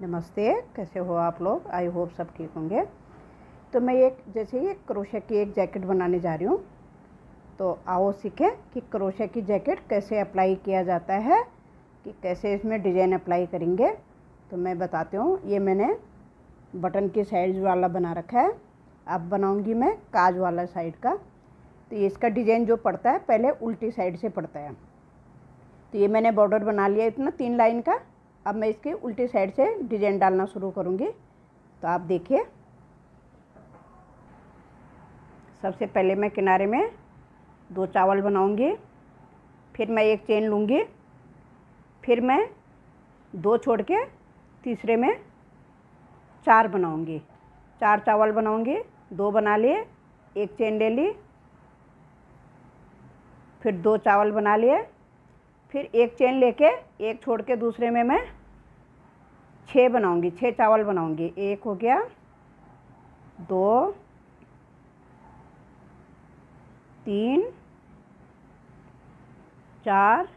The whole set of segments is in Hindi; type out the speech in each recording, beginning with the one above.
नमस्ते, कैसे हो आप लोग? आई होप सब ठीक होंगे। तो मैं एक, जैसे ही क्रोशे की एक जैकेट बनाने जा रही हूँ। तो आओ सीखें कि क्रोशे की जैकेट कैसे अप्लाई किया जाता है, कि कैसे इसमें डिज़ाइन अप्लाई करेंगे। तो मैं बताती हूँ, ये मैंने बटन की साइड वाला बना रखा है। अब बनाऊँगी मैं काज वाला साइड का। तो ये इसका डिज़ाइन जो पड़ता है, पहले उल्टी साइड से पड़ता है। तो ये मैंने बॉर्डर बना लिया इतना तीन लाइन का। अब मैं इसके उल्टी साइड से डिज़ाइन डालना शुरू करूँगी। तो आप देखिए। सबसे पहले मैं किनारे में दो चावल बनाऊँगी। फिर मैं एक चेन लूँगी। फिर मैं दो छोड़ के तीसरे में चार बनाऊँगी। चार चावल बनाऊँगी। दो बना लिए, एक चेन ले ली। फिर दो चावल बना लिए। फिर एक चेन लेके एक छोड़ के दूसरे में मैं छः बनाऊँगी छः चावल बनाऊँगी। एक हो गया, दो, तीन, चार,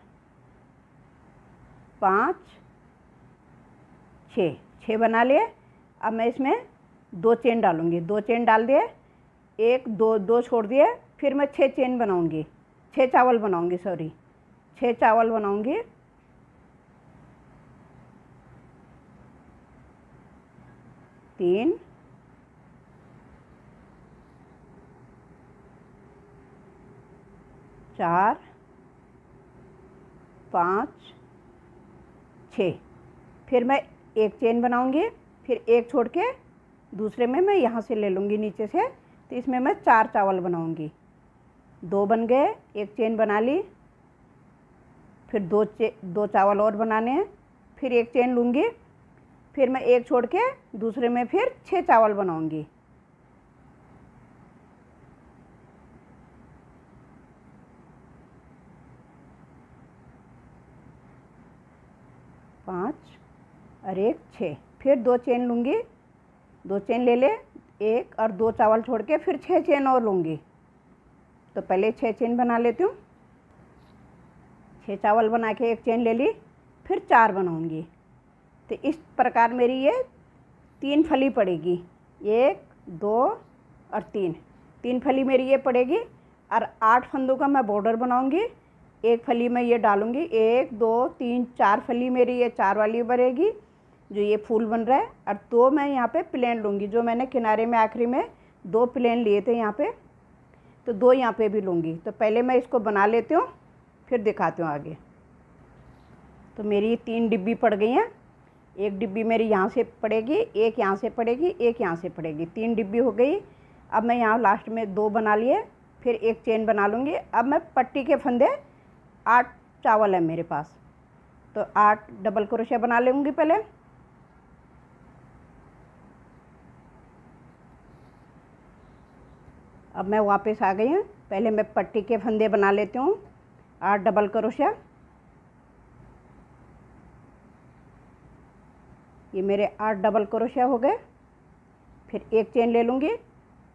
पाँच छः छः बना लिए। अब मैं इसमें दो चेन डालूँगी। दो चेन डाल दिए। एक, दो दो छोड़ दिए। फिर मैं छः चेन बनाऊँगी। छः चावल बनाऊँगी, सॉरी। छः चावल बनाऊँगी। तीन, चार, पाँच, छ। फिर मैं एक चेन बनाऊँगी, फिर एक छोड़ के दूसरे में मैं यहाँ से ले लूँगी नीचे से तो इसमें मैं चार चावल बनाऊँगी। दो बन गए, एक चेन बना ली, फिर दो चे, दो चावल और बनाने हैं, फिर एक चेन लूँगी फिर मैं एक छोड़ के दूसरे में फिर छः चावल बनाऊँगी। पाँच और एक छः फिर दो चेन लूँगी। दो चेन ले ले, एक और दो चावल छोड़ के फिर छः चेन और लूँगी। तो पहले छः चेन बना लेती हूँ। छः चावल बना के एक चेन ले ली, फिर चार बनाऊँगी। तो इस प्रकार मेरी ये तीन फली पड़ेगी। एक, दो और तीन। तीन फली मेरी ये पड़ेगी और आठ फंदों का मैं बॉर्डर बनाऊँगी। एक फली में ये डालूँगी। एक, दो, तीन, चार फली मेरी ये चार वाली बनेगी, जो ये फूल बन रहा है। और दो मैं यहाँ पे प्लेन लूँगी। जो मैंने किनारे में, आखिरी में दो प्लेन लिए थे यहाँ पे तो दो यहाँ पे भी लूँगी। तो पहले मैं इसको बना लेती हूँ, फिर दिखाती हूँ आगे। तो मेरी तीन डिब्बी पड़ गई हैं। एक डिब्बी मेरी यहाँ से पड़ेगी, एक यहाँ से पड़ेगी, एक यहाँ से पड़ेगी। तीन डिब्बी हो गई। अब मैं यहाँ लास्ट में दो बना लिए, फिर एक चेन बना लूँगी। अब मैं पट्टी के फंदे आठ चावल है मेरे पास। तो आठ डबल क्रोशिया बना लूँगी पहले। अब मैं वापस आ गई हूँ। पहले मैं पट्टी के फंदे बना लेती हूँ। आठ डबल क्रोशिया ये मेरे आठ डबल क्रोशिया हो गए। फिर एक चेन ले लूँगी।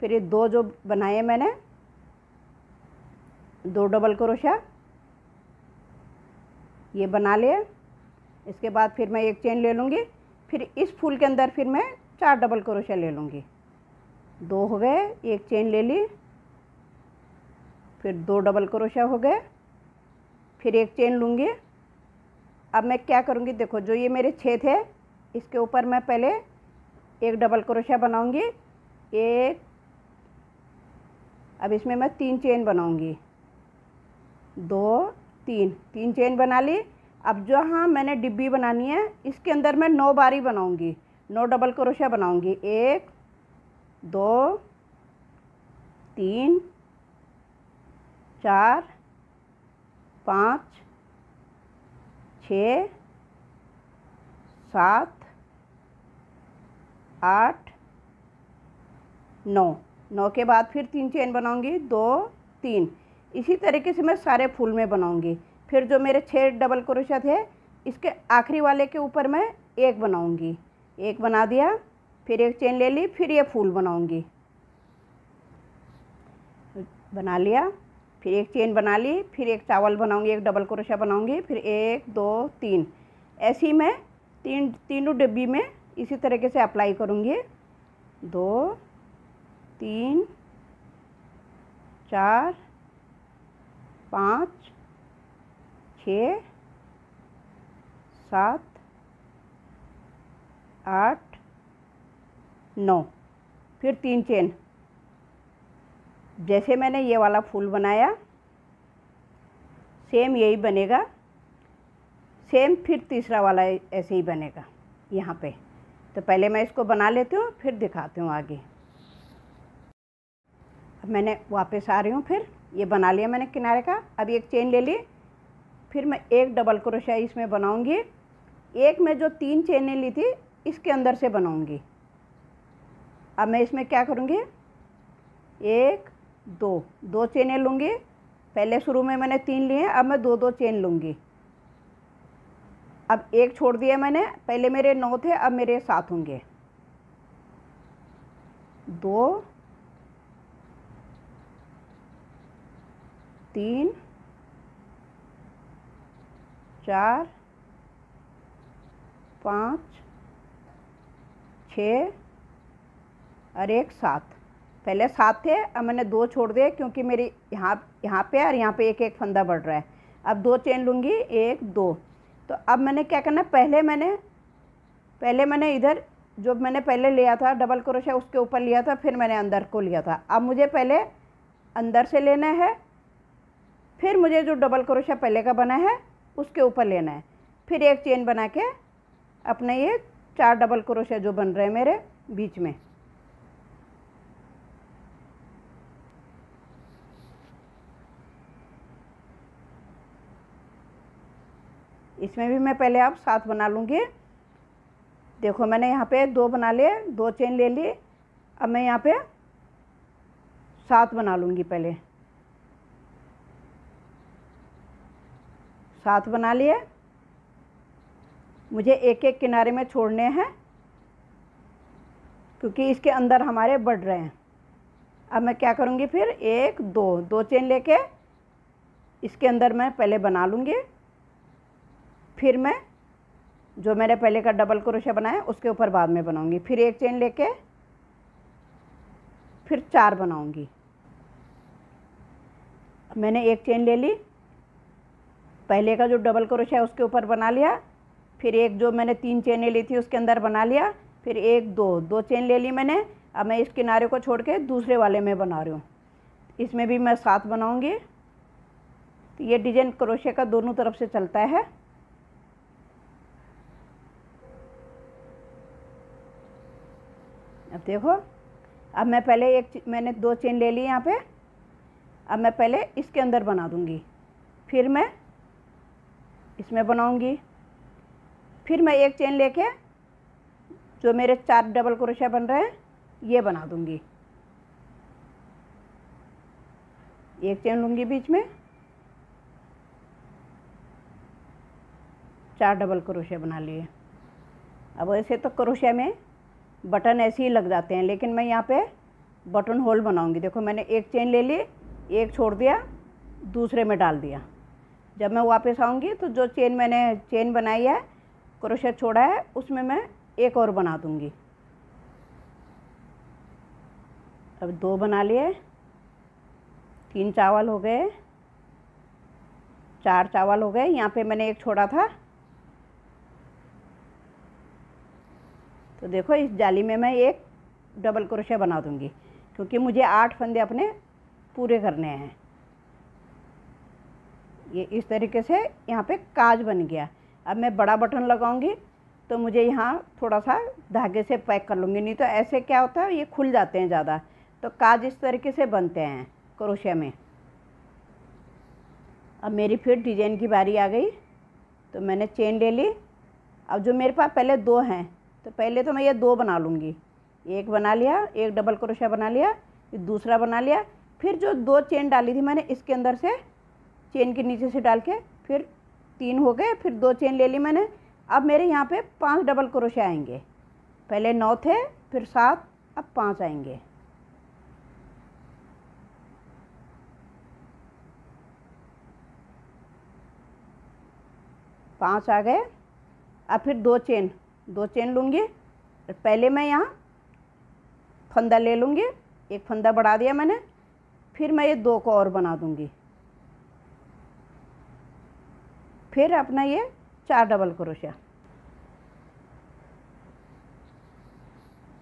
फिर ये दो जो बनाए मैंने, दो डबल क्रोशिया, ये बना लिए। इसके बाद फिर मैं एक चेन ले लूँगी। फिर इस फूल के अंदर फिर मैं चार डबल क्रोशिया ले लूँगी। दो हो गए, एक चेन ले ली। फिर दो डबल क्रोशिया हो गए। फिर एक चेन लूँगी। अब मैं क्या करूँगी, देखो, जो ये मेरे छः थे इसके ऊपर मैं पहले एक डबल क्रोशिया बनाऊँगी, एक, अब इसमें मैं तीन चेन बनाऊँगी। दो, तीन तीन चेन बना ली। अब जो हाँ मैंने डिब्बी बनानी है, इसके अंदर मैं नौ बारी बनाऊँगी। नौ डबल क्रोशिया बनाऊँगी। एक, दो, तीन, चार, पाँच, छ, सात आठ, नौ। नौ के बाद फिर तीन चेन बनाऊँगी। दो, तीन। इसी तरीके से मैं सारे फूल में बनाऊँगी। फिर जो मेरे छः डबल क्रोशिया थे इसके आखिरी वाले के ऊपर मैं एक बनाऊँगी। एक बना दिया, फिर एक चेन ले ली, फिर ये फूल बनाऊँगी। बना लिया, फिर एक चेन बना ली, फिर एक चावल बनाऊँगी, एक डबल क्रोशिया बनाऊँगी, फिर एक, दो, तीन। ऐसी मैं तीन, तीनों डिब्बी में इसी तरीके से अप्लाई करूँगी। दो, तीन, चार, पाँच, छ, सात, आठ, नौ। फिर तीन चेन। जैसे मैंने ये वाला फूल बनाया, सेम यही बनेगा, सेम फिर तीसरा वाला ऐसे ही बनेगा, यहाँ पे। तो पहले मैं इसको बना लेती हूँ, फिर दिखाती हूँ आगे। अब मैंने वापस आ रही हूँ फिर, ये बना लिया मैंने किनारे का। अब एक चेन ले ली, फिर मैं एक डबल क्रोशिया इसमें बनाऊँगी। एक में जो तीन चेनें ली थी, इसके अंदर से बनाऊँगी। अब मैं इसमें क्या करूँगी? एक, दो दो चेनें लूँगी। पहले शुरू में मैंने तीन लिए, अब मैं दो दो चेन लूँगी। अब एक छोड़ दिया मैंने, पहले मेरे नौ थे, अब मेरे सात होंगे। दो, तीन, चार, पाँच, छ, और एक सात। पहले सात थे, अब मैंने दो छोड़ दिए क्योंकि मेरी यहाँ यहाँ पे और यहाँ पे एक एक फंदा बढ़ रहा है। अब दो चेन लूँगी, एक, दो। तो अब मैंने क्या करना है? पहले मैंने पहले मैंने इधर, जो मैंने पहले लिया था डबल क्रोशिया उसके ऊपर लिया था, फिर मैंने अंदर को लिया था। अब मुझे पहले अंदर से लेना है, फिर मुझे जो डबल क्रोशिया पहले का बना है, उसके ऊपर लेना है। फिर एक चेन बना के अपने ये चार डबल क्रोशिया जो बन रहे हैं मेरे बीच में। इसमें भी मैं पहले अब सात बना लूँगी। देखो, मैंने यहाँ पे दो बना लिए, दो चेन ले ली। अब मैं यहाँ पे सात बना लूँगी पहले। सात बना लिए। मुझे एक एक किनारे में छोड़ने हैं, क्योंकि इसके अंदर हमारे बढ़ रहे हैं। अब मैं क्या करूँगी फिर? एक, दो दो चेन लेके इसके अंदर मैं पहले बना लूँगी। फिर मैं जो मैंने पहले का डबल क्रोशिया बनाया, उसके ऊपर बाद में बनाऊँगी। फिर एक चेन लेके फिर चार बनाऊँगी। मैंने एक चेन ले ली। पहले का जो डबल क्रोशिया है, उसके ऊपर बना लिया। फिर एक जो मैंने तीन चेनें ली थी, उसके अंदर बना लिया। फिर एक, दो दो चेन ले ली मैंने। अब मैं इस किनारे को छोड़ के दूसरे वाले में बना रही हूँ। इसमें भी मैं सात बनाऊँगी। तो ये डिज़ाइन क्रोशिया का दोनों तरफ़ से चलता है। देखो अब मैं पहले एक मैंने दो चेन ले ली यहाँ पे। अब मैं पहले इसके अंदर बना दूँगी। फिर मैं इसमें बनाऊँगी। फिर मैं एक चेन लेके जो मेरे चार डबल क्रोशिया बन रहे हैं, ये बना दूँगी। एक चेन लूँगी बीच में। चार डबल क्रोशिया बना लिए। अब ऐसे तो क्रोशिया में बटन ऐसे ही लग जाते हैं, लेकिन मैं यहाँ पे बटन होल बनाऊँगी। देखो, मैंने एक चेन ले ली, एक छोड़ दिया, दूसरे में डाल दिया। जब मैं वापस आऊँगी तो जो चेन मैंने, चेन बनाई है, क्रोशेट छोड़ा है, उसमें मैं एक और बना दूँगी। अब दो बना लिए, तीन चावल हो गए, चार चावल हो गए, यहाँ पे मैंने एक छोड़ा था। तो देखो, इस जाली में मैं एक डबल क्रोशिया बना दूँगी, क्योंकि मुझे आठ फंदे अपने पूरे करने हैं। ये इस तरीके से यहाँ पे काज बन गया। अब मैं बड़ा बटन लगाऊँगी तो मुझे यहाँ थोड़ा सा धागे से पैक कर लूँगी, नहीं तो ऐसे क्या होता है, ये खुल जाते हैं ज़्यादा। तो काज इस तरीके से बनते हैं क्रोशिया में। अब मेरी फिर डिज़ाइन की बारी आ गई तो मैंने चेन ले ली। अब जो मेरे पास पहले दो हैं तो पहले तो मैं ये दो बना लूँगी। एक बना लिया, एक डबल क्रोशिया बना लिया दूसरा बना लिया। फिर जो दो चेन डाली थी मैंने इसके अंदर से, चेन के नीचे से डाल के, फिर तीन हो गए, फिर दो चेन ले ली मैंने। अब मेरे यहाँ पे पाँच डबल क्रोशिया आएँगे। पहले नौ थे, फिर सात, अब पाँच आएँगे। पाँच आ गए। अब फिर दो चेन। दो चेन लूँगी, पहले मैं यहाँ फंदा ले लूँगी, एक फंदा बढ़ा दिया मैंने, फिर मैं ये दो को और बना दूँगी। फिर अपना ये चार डबल क्रोशिया।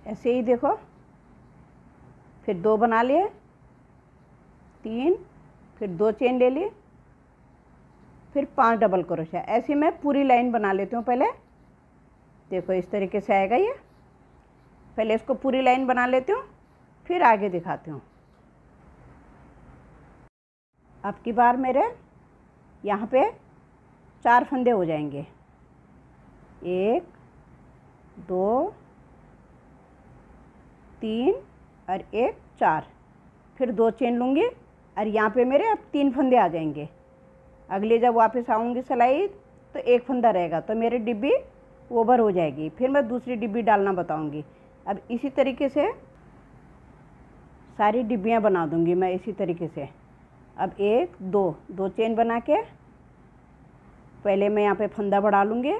ऐसे ही देखो, फिर दो बना लिए, तीन, फिर दो चेन ले ली फिर पाँच डबल क्रोशिया। ऐसे मैं पूरी लाइन बना लेती हूँ पहले। देखो इस तरीके से आएगा ये। पहले इसको पूरी लाइन बना लेती हूँ, फिर आगे दिखाती हूँ। अब की बार मेरे यहाँ पे चार फंदे हो जाएँगे। एक, दो, तीन और एक, चार। फिर दो चेन लूँगी और यहाँ पे मेरे अब तीन फंदे आ जाएँगे। अगले जब वापस आऊँगी सिलाई तो एक फंदा रहेगा। तो मेरी डिब्बी ओवर हो जाएगी। फिर मैं दूसरी डिब्बी डालना बताऊँगी। अब इसी तरीके से सारी डिब्बियाँ बना दूँगी मैं इसी तरीके से। अब एक, दो दो चेन बना के पहले मैं यहाँ पे फंदा बढ़ा लूँगी,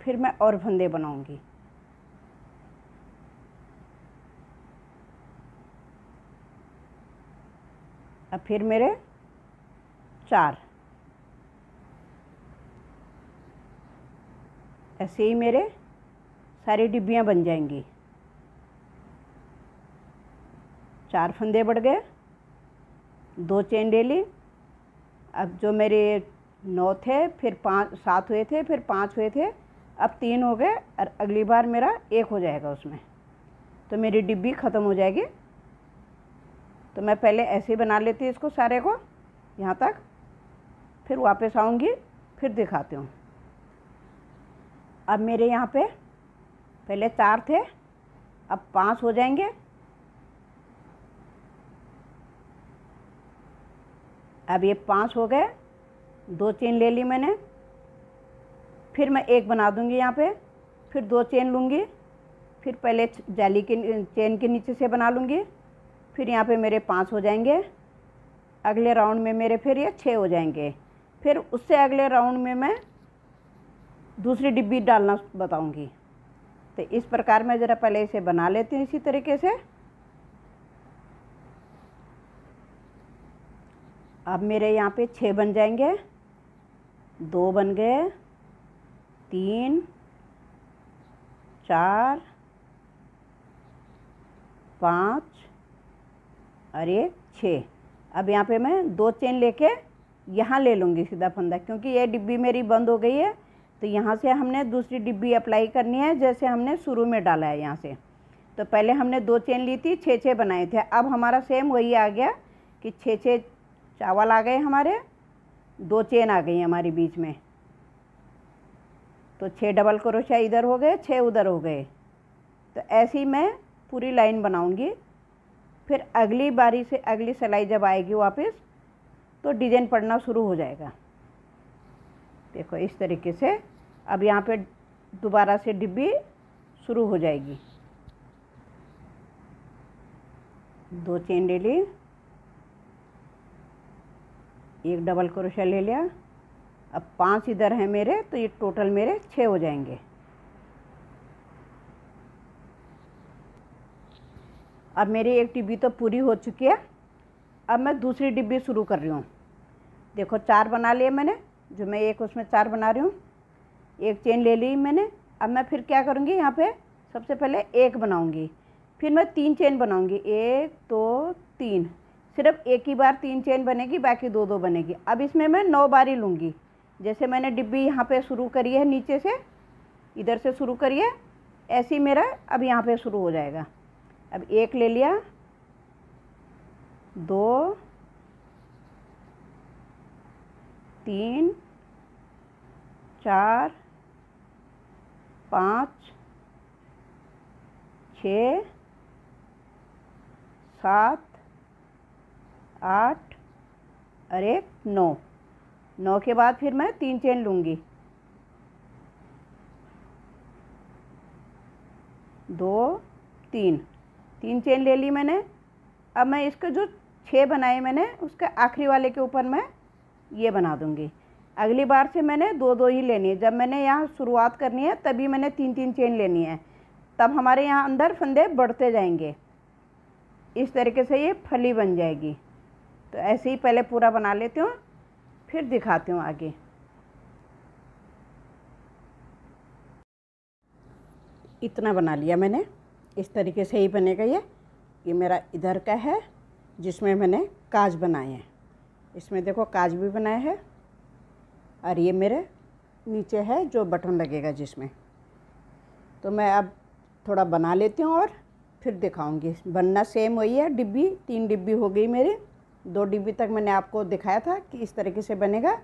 फिर मैं और फंदे बनाऊँगी। अब फिर मेरे चार। ऐसे ही मेरे सारी डिब्बियाँ बन जाएँगी। चार फंदे बढ़ गए, दो चेन ले ली। अब जो मेरे नौ थे, फिर पाँच, सात हुए थे, फिर पाँच हुए थे, अब तीन हो गए और अगली बार मेरा एक हो जाएगा उसमें। तो मेरी डिब्बी ख़त्म हो जाएगी। तो मैं पहले ऐसे ही बना लेती इसको सारे को, यहाँ तक। फिर वापस आऊँगी, फिर दिखाती हूँ। अब मेरे यहाँ पे पहले चार थे, अब पाँच हो जाएँगे। अब ये पाँच हो गए, दो चेन ले ली मैंने, फिर मैं एक बना दूँगी यहाँ पे, फिर दो चेन लूँगी, फिर पहले जाली के चेन के नीचे से बना लूँगी, फिर यहाँ पे मेरे पाँच हो जाएँगे। अगले राउंड में मेरे फिर ये छः हो जाएँगे। फिर उससे अगले राउंड में मैं दूसरी डिब्बी डालना बताऊँगी। तो इस प्रकार मैं ज़रा पहले इसे बना लेती हूँ इसी तरीके से। अब मेरे यहाँ पे छः बन जाएँगे। दो बन गए। तीन, चार, पाँच और एक छः अब यहाँ पे मैं दो चेन लेके यहाँ ले लूँगी सीधा फंदा, क्योंकि ये डिब्बी मेरी बंद हो गई है। तो यहाँ से हमने दूसरी डिब्बी अप्लाई करनी है, जैसे हमने शुरू में डाला है यहाँ से। तो पहले हमने दो चेन ली थी छः छः बनाए थे। अब हमारा सेम वही आ गया कि छः छः चावल आ गए हमारे, दो चेन आ गई हमारी बीच में। तो छः डबल क्रोशिया इधर हो गए छः उधर हो गए। तो ऐसी मैं पूरी लाइन बनाऊँगी। फिर अगली बारी से अगली सिलाई जब आएगी वापस तो डिज़ाइन पड़ना शुरू हो जाएगा। देखो, इस तरीके से अब यहाँ पे दोबारा से डिब्बी शुरू हो जाएगी। दो चेन ले ली। एक डबल क्रोशिया ले लिया। अब पाँच इधर हैं मेरे तो ये टोटल मेरे छः हो जाएँगे। अब मेरी एक डिब्बी तो पूरी हो चुकी है। अब मैं दूसरी डिब्बी शुरू कर रही हूँ। देखो, चार बना लिए मैंने। जो मैं एक उसमें चार बना रही हूँ, एक चेन ले ली मैंने। अब मैं फिर क्या करूँगी, यहाँ पे सबसे पहले एक बनाऊँगी। फिर मैं तीन चेन बनाऊँगी। एक, दो, तीन। सिर्फ़ एक ही बार तीन चेन बनेगी, बाकी दो दो बनेगी। अब इसमें मैं नौ बारी लूँगी। जैसे मैंने डिब्बी यहाँ पे शुरू करी है, नीचे से, इधर से शुरू करिए ऐसे ही मेरा अब यहाँ पे शुरू हो जाएगा। अब एक ले लिया। दो, तीन चार, पाँच, छ, सात, आठ और एक नौ। नौ के बाद फिर मैं तीन चेन लूँगी। दो, तीन। तीन चेन ले ली मैंने। अब मैं इसके जो छः बनाए मैंने, उसके आखिरी वाले के ऊपर मैं ये बना दूँगी। अगली बार से मैंने दो दो ही लेनी है। जब मैंने यहाँ शुरुआत करनी है, तभी मैंने तीन तीन चेन लेनी है। तब हमारे यहाँ अंदर फंदे बढ़ते जाएँगे। इस तरीके से ये फली बन जाएगी। तो ऐसे ही पहले पूरा बना लेती हूँ, फिर दिखाती हूँ आगे। इतना बना लिया मैंने। इस तरीके से ही बनेगा ये। ये मेरा इधर का है, जिसमें मैंने काज बनाए हैं। इसमें देखो काज भी बनाया है। और ये मेरे नीचे है जो बटन लगेगा जिसमें। तो मैं अब थोड़ा बना लेती हूँ और फिर दिखाऊँगी। बनना सेम वही है, डिब्बी, तीन डिब्बी हो गई मेरी। दो डिब्बी तक मैंने आपको दिखाया था कि इस तरीके से बनेगा।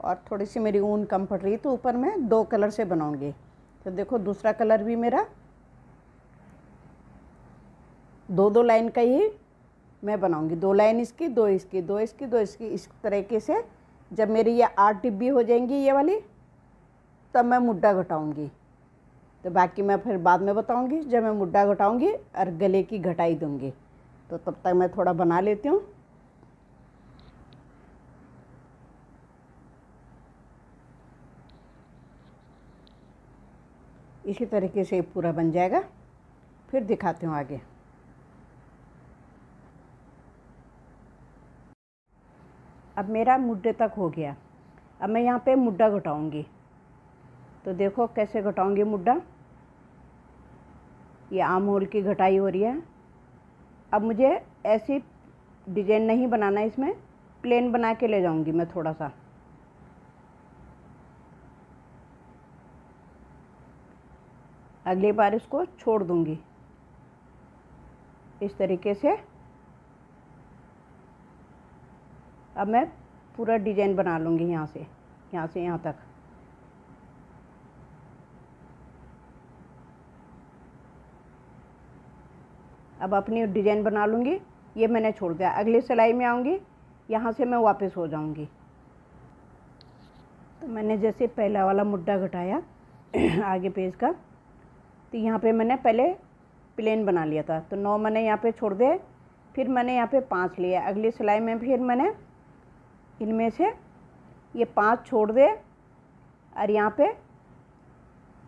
और थोड़ी सी मेरी ऊन कम पड़ रही तो ऊपर मैं दो कलर से बनाऊँगी। तो देखो, दूसरा कलर भी मेरा। दो दो लाइन का ही मैं बनाऊँगी। दो लाइन इसकी, दो इसकी दो इसकी दो इसकी, इस तरीके से जब मेरी ये आठ डिब्बी हो जाएँगी ये वाली, तब मैं मुड्डा घटाऊँगी। तो बाकी मैं फिर बाद में बताऊँगी, जब मैं मुड्डा घटाऊँगी और गले की घटाई दूँगी। तो तब तक मैं थोड़ा बना लेती हूँ। इसी तरीके से पूरा बन जाएगा। फिर दिखाती हूँ आगे। अब मेरा मुड्ढे तक हो गया। अब मैं यहाँ पे मुड्डा घटाऊँगी। तो देखो कैसे घटाऊँगी मुड्ढा ये आम होल की घटाई हो रही है। अब मुझे ऐसी डिज़ाइन नहीं बनाना इसमें। प्लेन बना के ले जाऊँगी मैं थोड़ा सा। अगली बार इसको छोड़ दूँगी। इस तरीके से अब मैं पूरा डिज़ाइन बना लूँगी यहाँ से यहाँ से यहाँ तक। अब अपनी डिज़ाइन बना लूँगी, ये मैंने छोड़ दिया। अगली सिलाई में आऊँगी, यहाँ से मैं वापस हो जाऊँगी। तो मैंने जैसे पहला वाला मुड्डा घटाया, आगे पेज का तो यहाँ पे मैंने पहले प्लेन बना लिया था। तो नौ मैंने यहाँ पे छोड़ दिए, फिर मैंने यहाँ पे पाँच लिया अगली सिलाई में फिर मैंने इनमें से ये पाँच छोड़ दे और यहाँ पे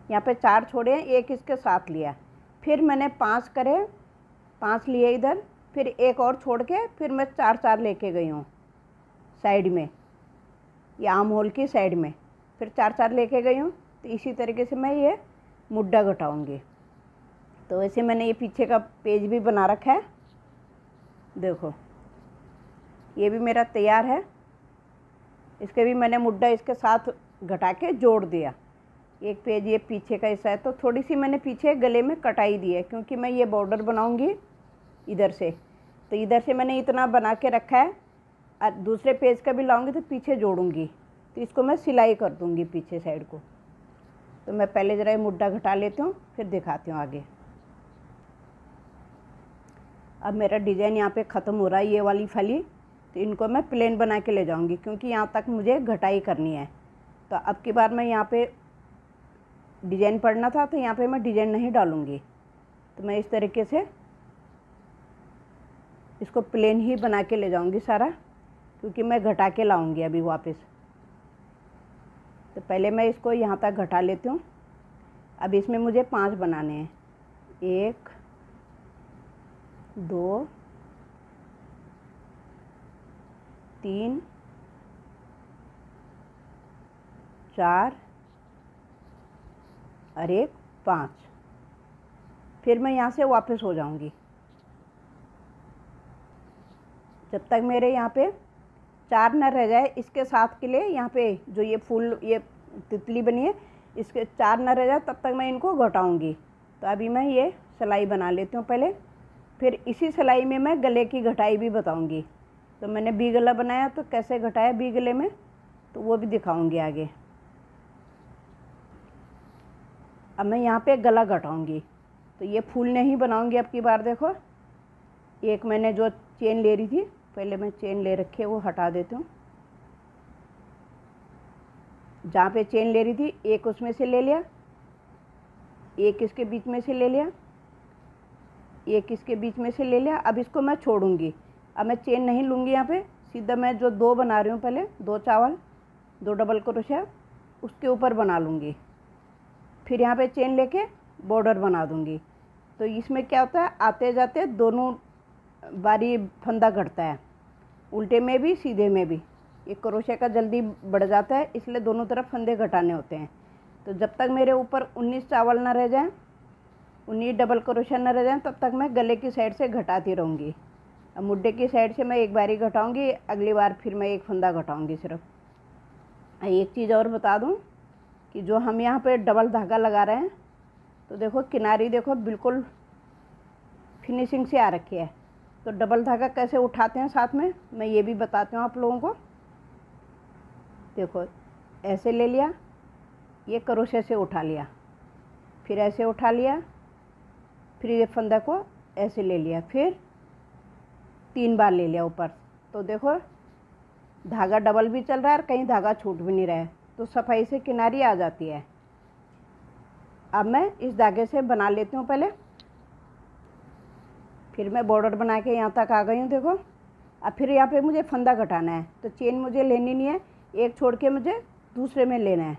यहाँ पे चार छोड़े एक इसके साथ लिया। फिर मैंने पाँच करे, पाँच लिए इधर, फिर एक और छोड़ के फिर मैं चार चार लेके गई हूँ साइड में, ये आम होल की साइड में। फिर चार चार लेके गई हूँ तो इसी तरीके से मैं ये मुड्ढा घटाऊँगी। तो वैसे मैंने ये पीछे का पेज भी बना रखा है। देखो, ये भी मेरा तैयार है। इसके भी मैंने मुड्डा इसके साथ घटा के जोड़ दिया। एक पेज ये पीछे का हिस्सा है तो थोड़ी सी मैंने पीछे गले में कटाई दी है, क्योंकि मैं ये बॉर्डर बनाऊँगी इधर से। तो इधर से मैंने इतना बना के रखा है, और दूसरे पेज का भी लाऊँगी तो पीछे जोड़ूँगी। तो इसको मैं सिलाई कर दूँगी पीछे साइड को। तो मैं पहले ज़रा मुड्डा घटा लेती हूँ, फिर दिखाती हूँ आगे। अब मेरा डिज़ाइन यहाँ पे ख़त्म हो रहा है, ये वाली फली। तो इनको मैं प्लेन बना के ले जाऊँगी, क्योंकि यहाँ तक मुझे घटाई करनी है। तो अब की बार मैं यहाँ पे डिज़ाइन पढ़ना था तो यहाँ पे मैं डिज़ाइन नहीं डालूँगी। तो मैं इस तरीके से इसको प्लेन ही बना के ले जाऊँगी सारा, क्योंकि मैं घटा के लाऊँगी अभी वापस। तो पहले मैं इसको यहाँ तक घटा लेती हूँ। अब इसमें मुझे पाँच बनाने हैं। एक, दो तीन, चार, और एक, पाँच। फिर मैं यहाँ से वापस हो जाऊँगी। जब तक मेरे यहाँ पे चार न रह जाए, इसके साथ के लिए यहाँ पे जो ये फूल, ये तितली बनी है, इसके चार न रह जाए, तब तक मैं इनको घटाऊँगी। तो अभी मैं ये सिलाई बना लेती हूँ पहले। फिर इसी सिलाई में मैं गले की घटाई भी बताऊँगी। तो मैंने बी गला बनाया तो कैसे घटाया बी गले में? तो वो भी दिखाऊँगी आगे। अब मैं यहाँ पे गला घटाऊँगी। तो ये फूल नहीं बनाऊँगी अब की बार, देखो। एक मैंने जो चेन ले रही थी, पहले मैं चेन ले रखी वो हटा देती हूँ। जहाँ पे चेन ले रही थी, एक उसमें से ले लिया, एक इसके बीच में से ले लिया, एक इसके बीच में से ले लिया। अब इसको मैं छोड़ूँगी। अब मैं चेन नहीं लूँगी यहाँ पे। सीधा मैं जो दो बना रही हूँ पहले, दो चावल, दो डबल क्रोशिया उसके ऊपर बना लूँगी। फिर यहाँ पे चेन लेके बॉर्डर बना दूँगी। तो इसमें क्या होता है आते जाते दोनों बारी फंदा घटता है। उल्टे में भी, सीधे में भी। ये क्रोशे का जल्दी बढ़ जाता है, इसलिए दोनों तरफ़ फंदे घटाने होते हैं। तो जब तक मेरे ऊपर उन्नीस चावल ना रह जाएँ, उन्नीस डबल क्रोशा न रह जाएँ, तब तक मैं गले की साइड से घटाती रहूँगी। मुड्ढे की साइड से मैं एक बारी घटाऊँगी, अगली बार फिर मैं एक फंदा घटाऊँगी सिर्फ़। एक चीज़ और बता दूँ कि जो हम यहाँ पे डबल धागा लगा रहे हैं तो देखो किनारी देखो बिल्कुल फिनिशिंग से आ रखी है। तो डबल धागा कैसे उठाते हैं साथ में, मैं ये भी बताती हूँ आप लोगों को। देखो, ऐसे ले लिया, ये करोशे से उठा लिया, फिर ऐसे उठा लिया, फिर ये फंदा को ऐसे ले लिया, फिर तीन बार ले लिया ऊपर। तो देखो, धागा डबल भी चल रहा है और कहीं धागा छूट भी नहीं रहा है। तो सफ़ाई से किनारी आ जाती है। अब मैं इस धागे से बना लेती हूँ पहले। फिर मैं बॉर्डर बना के यहाँ तक आ गई हूँ, देखो। अब फिर यहाँ पे मुझे फंदा घटाना है। तो चेन मुझे लेनी नहीं है। एक छोड़ के मुझे दूसरे में लेना है।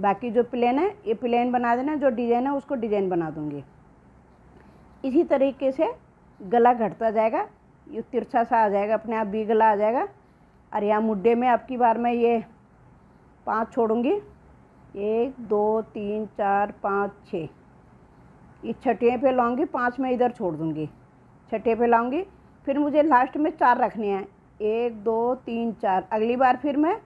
बाकी जो प्लेन है, ये प्लेन बना देना जो डिज़ाइन है, उसको डिज़ाइन बना दूँगी। इसी तरीके से गला घटता जाएगा, ये तिरछा सा आ जाएगा, अपने आप भी गला आ जाएगा। और यहाँ मुड्ढे में आपकी बार मैं ये पाँच छोड़ूँगी। एक, दो, तीन, चार, पाँच छः ये छठे पे लाऊँगी, पाँच में इधर छोड़ दूँगी। छठे पे लाऊँगी, फिर मुझे लास्ट में चार रखने हैं। एक, दो, तीन, चार। अगली बार फिर मैं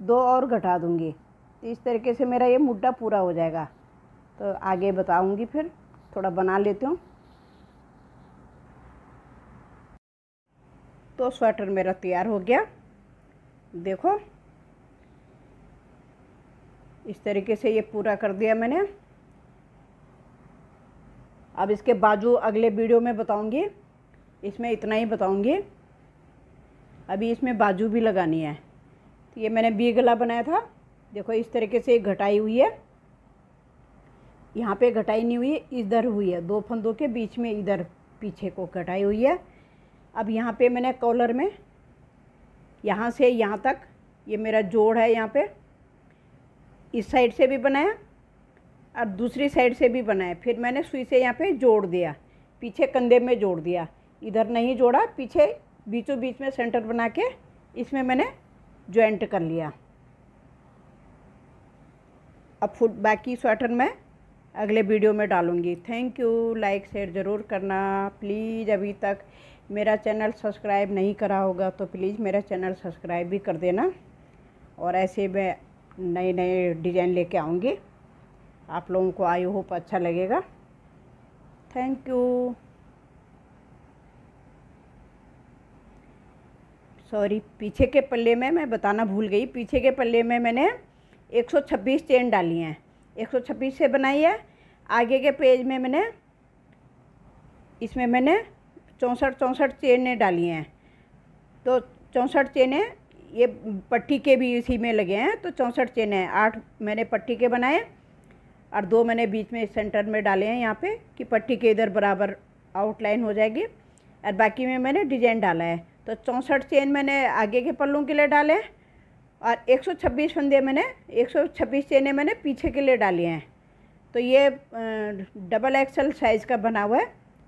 दो और घटा दूँगी। तो इस तरीके से मेरा ये मुड्ढा पूरा हो जाएगा। तो आगे बताऊँगी फिर, थोड़ा बना लेती हूँ। तो स्वेटर मेरा तैयार हो गया। देखो। इस तरीके से ये पूरा कर दिया मैंने। अब इसके बाजू अगले वीडियो में बताऊँगी। इसमें इतना ही बताऊँगी। अभी इसमें बाजू भी लगानी है। तो ये मैंने बी गला बनाया था। देखो, इस तरीके से घटाई हुई है। यहाँ पे घटाई नहीं हुई, इधर हुई है। दो फंदों के बीच में इधर पीछे को घटाई हुई है। अब यहाँ पे मैंने कॉलर में, यहाँ से यहाँ तक, ये मेरा जोड़ है यहाँ पे। इस साइड से भी बनाया और दूसरी साइड से भी बनाया। फिर मैंने सुई से यहाँ पे जोड़ दिया, पीछे कंधे में जोड़ दिया। इधर नहीं जोड़ा, पीछे बीचों बीच में सेंटर बना के इसमें मैंने ज्वाइंट कर लिया। अब फुट, बाकी स्वेटर मैं अगले वीडियो में डालूँगी। थैंक यू लाइक शेयर ज़रूर करना। प्लीज़ अभी तक मेरा चैनल सब्सक्राइब नहीं करा होगा तो प्लीज़ मेरा चैनल सब्सक्राइब भी कर देना और ऐसे मैं नए नए डिज़ाइन लेके आऊँगी। आप लोगों को आई होप अच्छा लगेगा। थैंक यू सॉरी पीछे के पल्ले में मैं बताना भूल गई। पीछे के पल्ले में मैंने 126 चेन डाली हैं। 126 से बनाई है। आगे के पेज में मैंने, इसमें मैंने चौंसठ चौंसठ चेनें डाली हैं। तो चौंसठ चेनें, ये पट्टी के भी इसी में लगे हैं तो चौंसठ चेनें हैं। आठ मैंने पट्टी के बनाए और दो मैंने बीच में सेंटर में डाले हैं यहाँ पे कि पट्टी के इधर बराबर आउटलाइन हो जाएगी और बाकी में मैंने डिज़ाइन डाला है। तो चौंसठ चेन मैंने आगे के पल्लों के लिए डाले हैं और 126 फंदे मैंने 126 चेनें मैंने पीछे के लिए डाली हैं। तो ये डबल एक्सल साइज़ का बना हुआ है।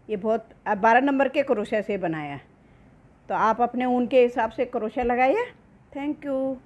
ये बहुत बारह नंबर के क्रोशिया से बनाया तो आप अपने ऊन के हिसाब से क्रोशिया लगाइए। Thank you.